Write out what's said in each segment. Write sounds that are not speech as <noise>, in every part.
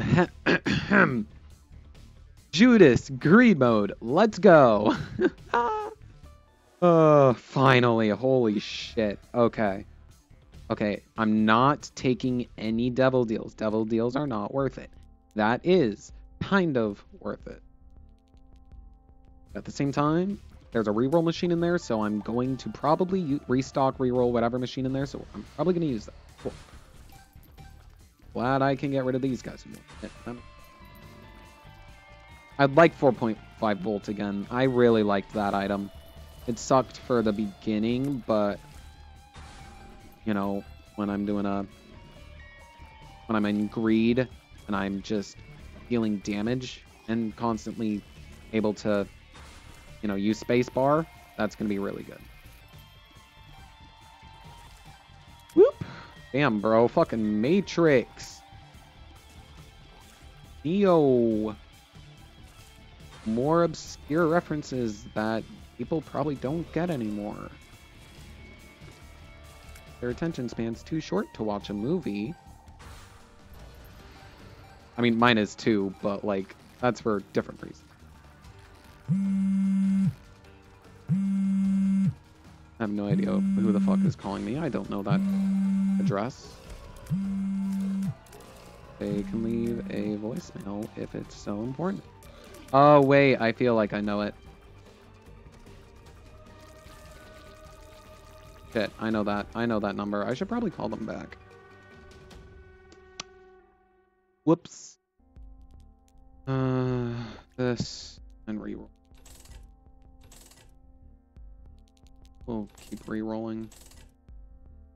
<coughs> Judas, greed mode. Let's go. oh, <laughs> finally. Holy shit. Okay. Okay, I'm not taking any devil deals. Devil deals are not worth it. That is kind of worth it. At the same time, there's a reroll machine in there, so I'm going to probably restock, reroll whatever machine in there, so I'm probably going to use that. Cool. Glad I can get rid of these guys. I'd like 4.5 volt again. I really liked that item. It sucked for the beginning, but you know, when I'm doing a when I'm in greed and I'm just dealing damage and constantly able to you know, use spacebar, that's going to be really good. Damn, bro. Fucking Matrix. Neo more obscure references that people probably don't get anymore. Their attention span's too short to watch a movie. I mean, mine is too, but like, that's for different reasons. I have no idea who the fuck is calling me. I don't know that address. They can leave a voicemail if it's so important. Oh, wait, I feel like I know it. Shit, I know that. I know that number. I should probably call them back. Whoops. Uh, this and reroll. We'll keep re-rolling.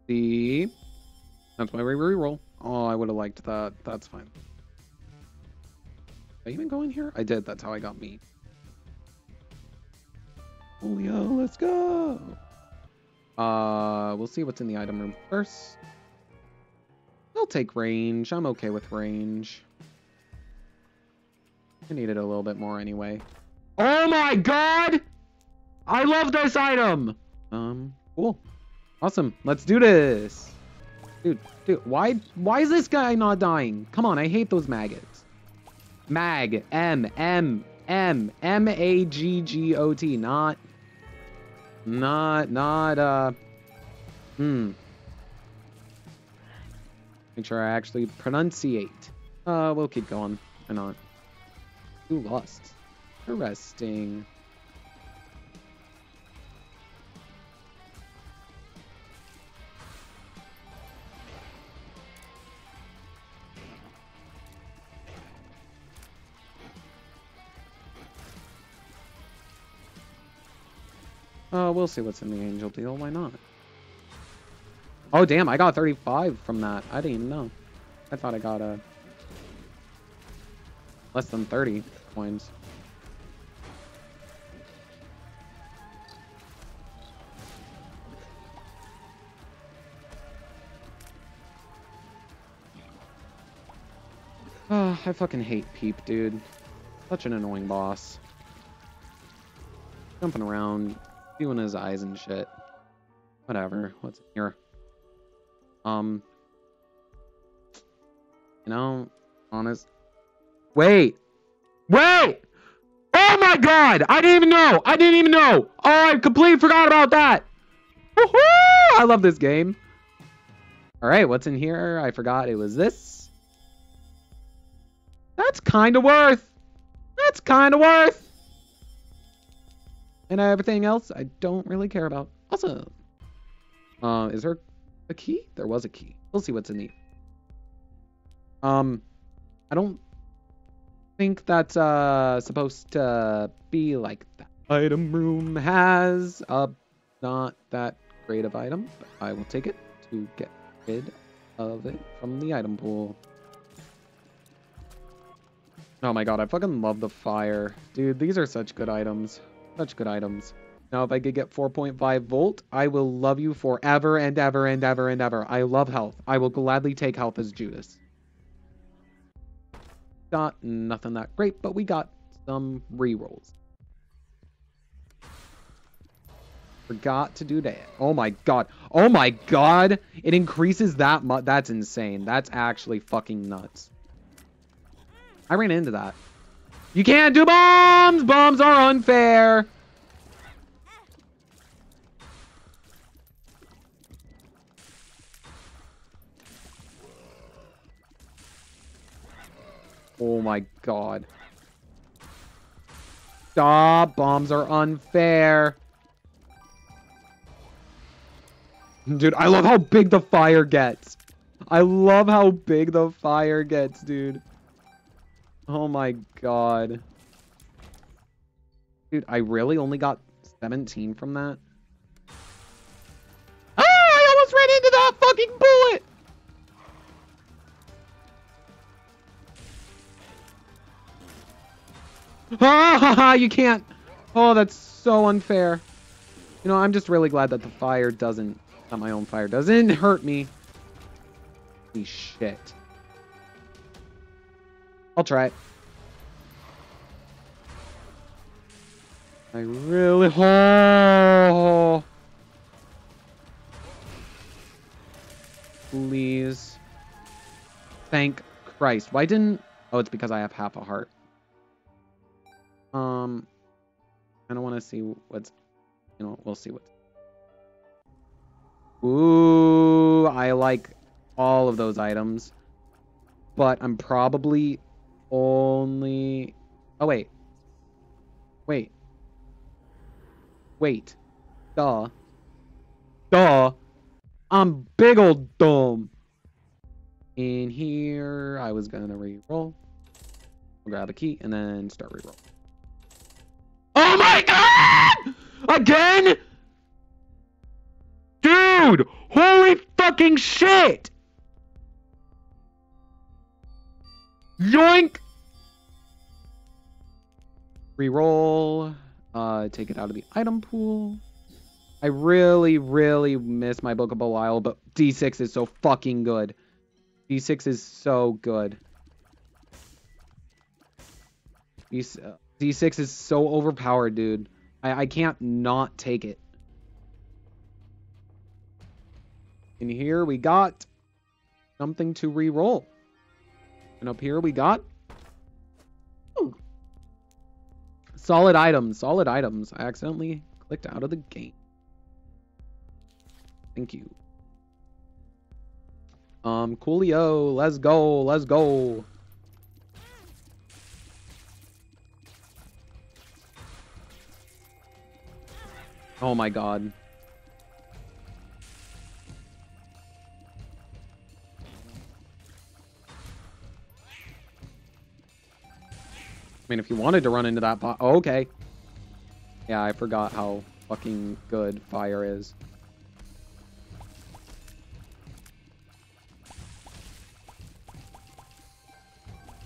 The... That's my re-roll. Oh, I would have liked that. That's fine. I even go in here? I did. That's how I got meat. Julio, let's go. Uh, we'll see what's in the item room first. I'll take range. I'm okay with range. I needed a little bit more anyway. Oh my god! I love this item! Um, cool. Awesome. Let's do this. Dude, dude, why, why is this guy not dying? Come on, I hate those maggots. Mag, M, M, M, M, A, G, G, O, T. Not, not, not, uh, hmm. Make sure I actually pronunciate. Uh, we'll keep going. Why not? Ooh, lost. Interesting. We'll see what's in the angel deal. Why not? Oh, damn. I got 35 from that. I didn't even know. I thought I got a... Uh, less than 30 coins. Oh, I fucking hate Peep, dude. Such an annoying boss. Jumping around, doing his eyes and shit. Whatever. What's in here? Um. You know, honest. Wait! Wait! Oh my god! I didn't even know! I didn't even know! Oh, I completely forgot about that! Woohoo! I love this game. Alright, what's in here? I forgot it was this. That's kind of worth. That's kind of worth. And everything else I don't really care about. Awesome. Uh, is there a key? There was a key. We'll see what's in the... Um, I don't think that's uh, supposed to be like that. Item room has a not that great of item, but I will take it to get rid of it from the item pool. Oh my god, I fucking love the fire. Dude, these are such good items. Such good items. Now, if I could get 4.5 volt, I will love you forever and ever and ever and ever. I love health. I will gladly take health as Judas. Got nothing that great, but we got some rerolls. Forgot to do that. Oh my god. Oh my god. It increases that much. That's insane. That's actually fucking nuts. I ran into that. You can't do bombs! Bombs are unfair! Oh my god. Stop! Bombs are unfair! Dude, I love how big the fire gets. I love how big the fire gets, dude. Oh my god. Dude, I really only got 17 from that? Ah! I almost ran into that fucking bullet! Ah, <laughs> you can't. Oh, that's so unfair. You know, I'm just really glad that the fire doesn't, not my own fire, doesn't <laughs> hurt me. Holy shit. I'll try it. I really, oh. <laughs> Please. Thank Christ. Why didn't, oh, it's because I have half a heart. Um, I don't want to see what's, you know, we'll see what. Ooh, I like all of those items, but I'm probably only. Oh wait, wait, wait, duh, duh. I'm big old dumb. In here, I was gonna re-roll. grab a key and then start re-roll. Oh my god! Again? Dude! Holy fucking shit! Yoink! Reroll. Uh, take it out of the item pool. I really, really miss my Book of Belial, but D6 is so fucking good. D6 is so good. D6, D6 is so overpowered, dude. I, I can't not take it. In here we got something to re-roll. And up here we got solid items, solid items. I accidentally clicked out of the game. Thank you. Um, Coolio, let's go, let's go. Oh my god. Mean, if you wanted to run into that bot... Oh, okay. Yeah, I forgot how fucking good fire is.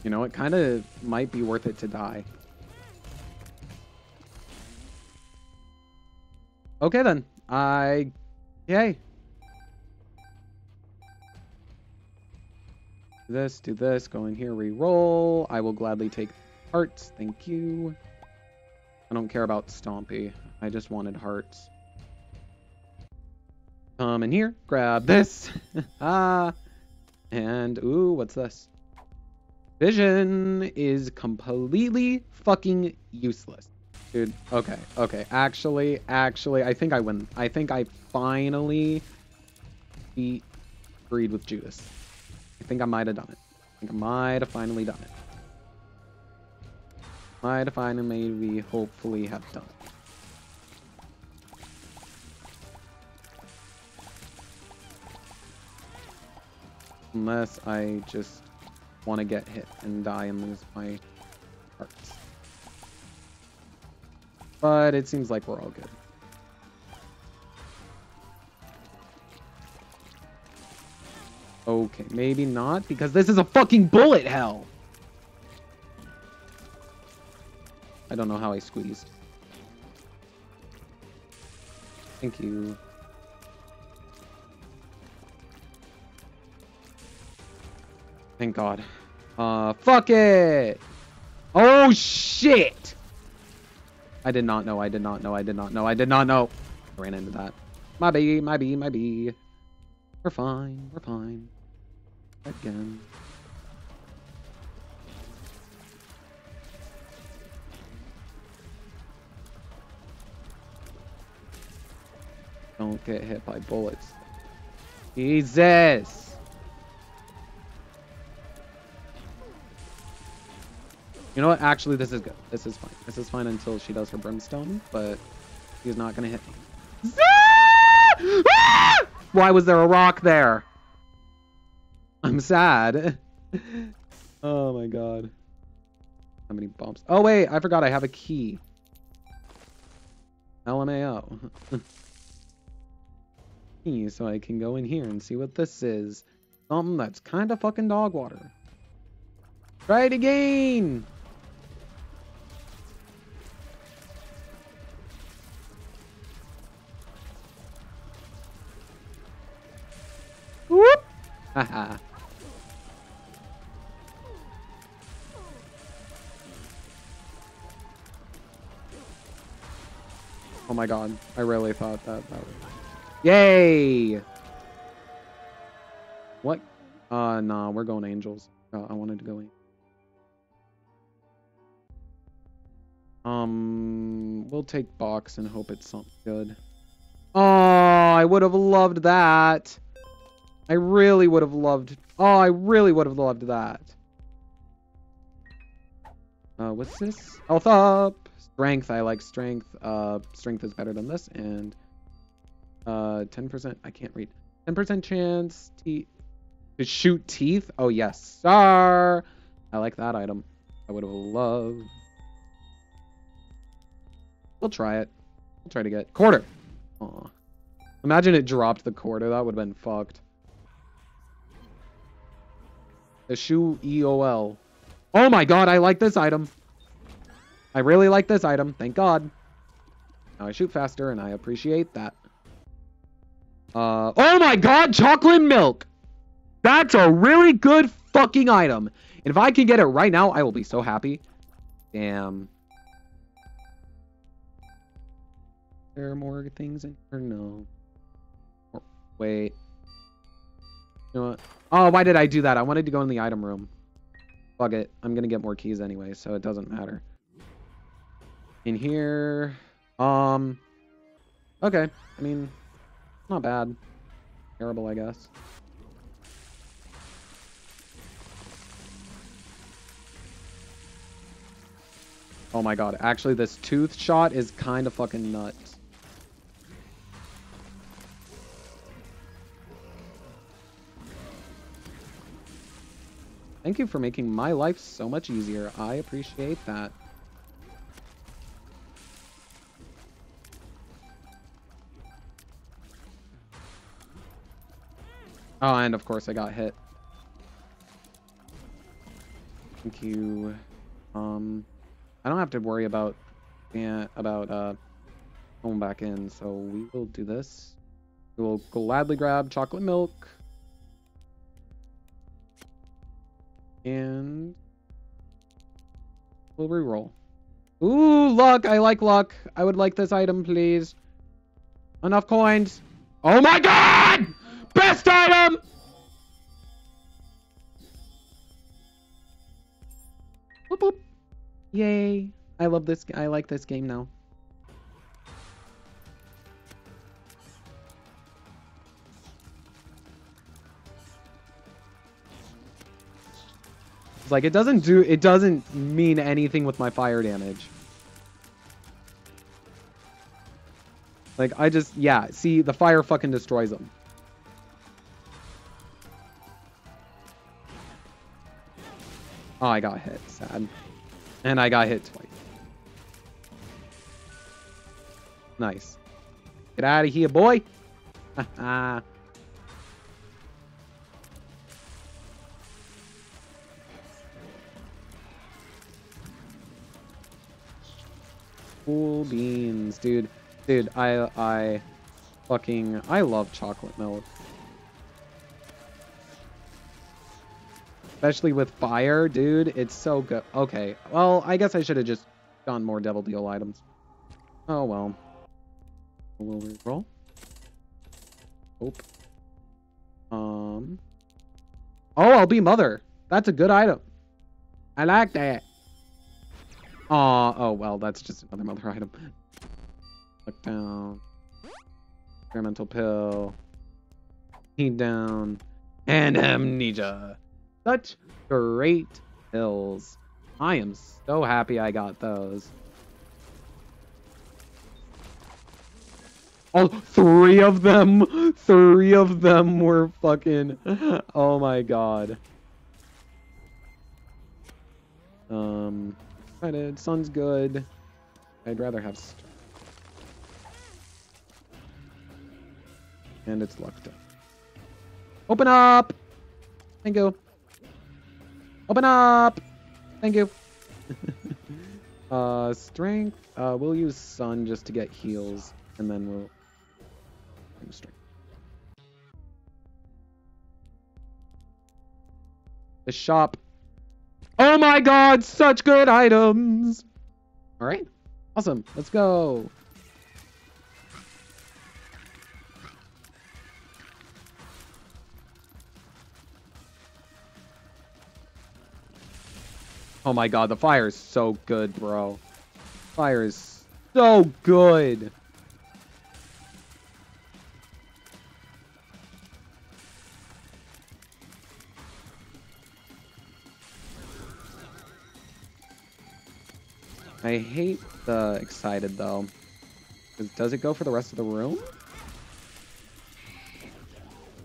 You know, it kind of might be worth it to die. Okay then. I... Yay. Do this, do this, go in here, re-roll. I will gladly take hearts, thank you. I don't care about Stompy. I just wanted hearts. Come in here, grab this. <laughs> ah. And, ooh, what's this? Vision is completely fucking useless. Dude, okay, okay. Actually, actually, I think I win. I think I finally beat Greed with Judas. I think I might have done it. I think I might have finally done it. Might have finally, we hopefully have done. Unless I just want to get hit and die and lose my hearts. But it seems like we're all good. Okay, maybe not, because this is a fucking bullet hell! I don't know how I squeezed. Thank you. Thank God. Uh, fuck it! Oh, shit! I did not know, I did not know, I did not know, I did not know. I ran into that. My bee, my bee, my bee. We're fine, we're fine. Again. Don't get hit by bullets. Jesus! You know what? Actually, this is good. This is fine. This is fine until she does her brimstone, but he's not gonna hit me. <laughs> Why was there a rock there? I'm sad. <laughs> oh my god. How many bumps? Oh wait, I forgot I have a key. LMAO. <laughs> so I can go in here and see what this is. Something that's kind of fucking dog water. Try it again! Whoop! Haha. oh my god. I really thought that that was... Yay! What? Uh, nah, we're going angels. Uh, I wanted to go in. Um, we'll take box and hope it's something good. Oh, I would have loved that. I really would have loved... Oh, I really would have loved that. Uh, what's this? Health up! Strength, I like strength. Uh, strength is better than this. And, uh, 10%, I can't read. 10% chance teeth to shoot teeth? Oh, yes, sir! I like that item. I would have loved... We'll try it. We'll try to get... Quarter! Aw. Imagine it dropped the quarter. That would have been fucked. The shoe EOL. Oh my god, I like this item. I really like this item. Thank god. Now I shoot faster, and I appreciate that. Uh, oh my god, chocolate milk! That's a really good fucking item. And if I can get it right now, I will be so happy. Damn. There are more things in here? No. Wait. You know what? Oh, why did I do that? I wanted to go in the item room. Fuck it. I'm gonna get more keys anyway, so it doesn't matter. In here... Um... Okay. I mean, not bad. Terrible, I guess. Oh my god. Actually, this tooth shot is kind of fucking nuts. Thank you for making my life so much easier. I appreciate that. Oh, and of course I got hit. Thank you. Um, I don't have to worry about yeah, about uh going back in, so we will do this. We will gladly grab chocolate milk. And we'll re-roll. Ooh, luck! I like luck. I would like this item, please. Enough coins. Oh my god! Best item! Whoop, whoop. Yay. I love this. I like this game now. like it doesn't do it doesn't mean anything with my fire damage. Like I just yeah, see the fire fucking destroys them. Oh, I got hit. Sad. And I got hit twice. Nice. Get out of here, boy. <laughs> Cool beans, dude. Dude, I I fucking I love chocolate milk. Especially with fire, dude. It's so good. Okay. Well, I guess I should have just gone more Devil Deal items. Oh, well. We'll re-roll. Um. Oh, I'll be Mother. That's a good item. I like that. Aw, oh, well, that's just another Mother <laughs> item. Look down. Experimental pill. Heat down. And amnesia. Such great pills. I am so happy I got those. Oh, three of them! <laughs> Three of them were fucking... <laughs> Oh my god. Um, credit, sun's good. I'd rather have... And it's locked up. Open up! Thank you. Open up! Thank you. <laughs> uh, strength. Uh, we'll use sun just to get heals, and then we'll strength. The shop. Oh my god, such good items! Alright, awesome, let's go. Oh my god, the fire is so good, bro. Fire is so good. I hate the excited though. Does it go for the rest of the room?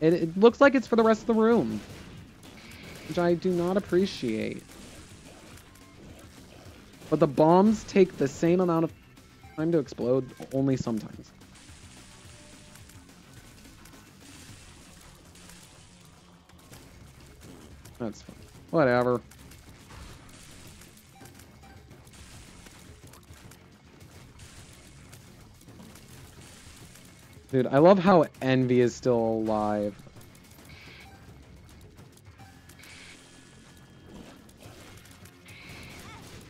It, it looks like it's for the rest of the room. Which I do not appreciate. But the bombs take the same amount of time to explode, only sometimes. That's fine. Whatever. Dude, I love how Envy is still alive.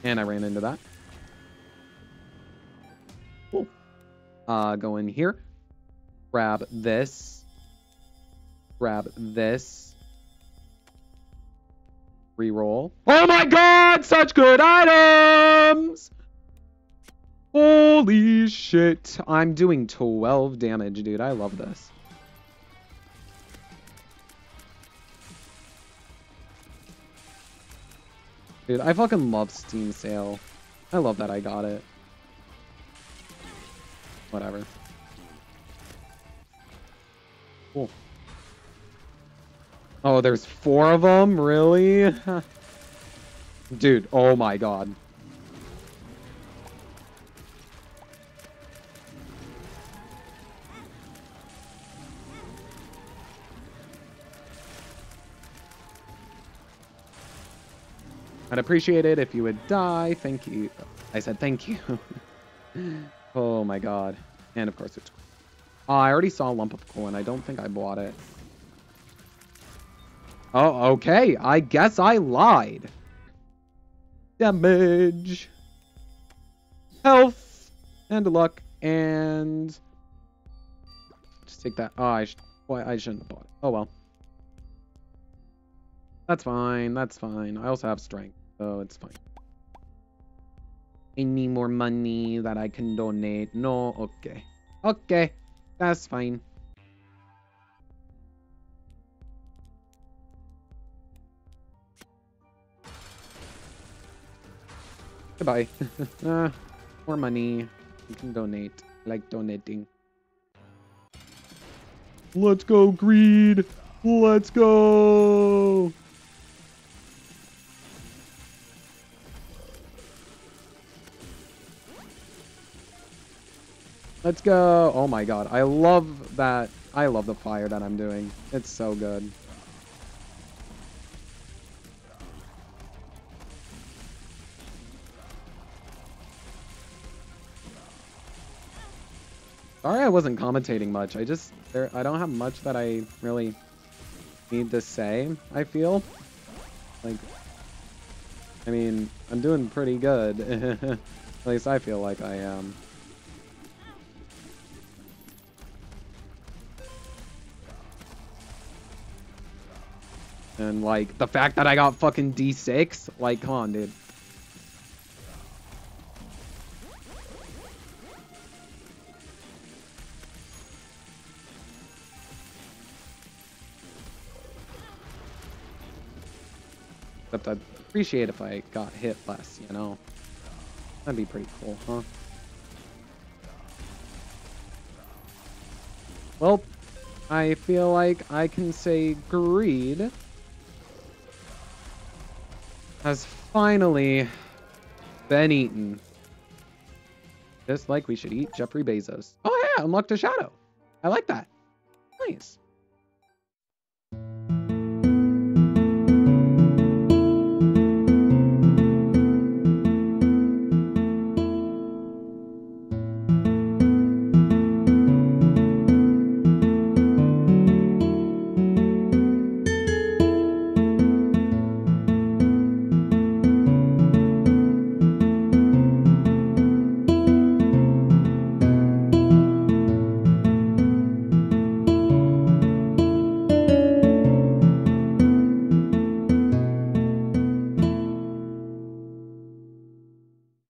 And I ran into that. Cool. Uh, go in here. Grab this. Grab this. Reroll. Oh my god! Such good items! Holy shit. I'm doing 12 damage, dude. I love this. Dude, I fucking love Steam Sale. I love that I got it. Whatever. Cool. Oh, there's four of them? Really? <laughs> Dude, oh my god. I'd appreciate it if you would die. Thank you. I said thank you. <laughs> oh my god. And of course it's... Oh, I already saw a lump of coin. I don't think I bought it. Oh, okay. I guess I lied. Damage. Health. And luck. And... Just take that. Oh, I, sh Boy, I shouldn't have bought it. Oh, well. That's fine. That's fine. I also have strength. So it's fine. I need more money that I can donate. No, okay. Okay, that's fine. Goodbye. uh, <laughs> more money. You can donate. I like donating. Let's go, greed! Let's go! Let's go. Oh my god. I love that. I love the fire that I'm doing. It's so good. Sorry I wasn't commentating much. I just, there, I don't have much that I really need to say, I feel. Like, I mean, I'm doing pretty good. <laughs> At least I feel like I am. And, like, the fact that I got fucking D6? Like, come on, dude. Except I'd appreciate if I got hit less, you know? That'd be pretty cool, huh? Well, I feel like I can say greed has finally been eaten. Just like we should eat Jeffrey Bezos. Oh yeah, unlocked a shadow. I like that. Nice.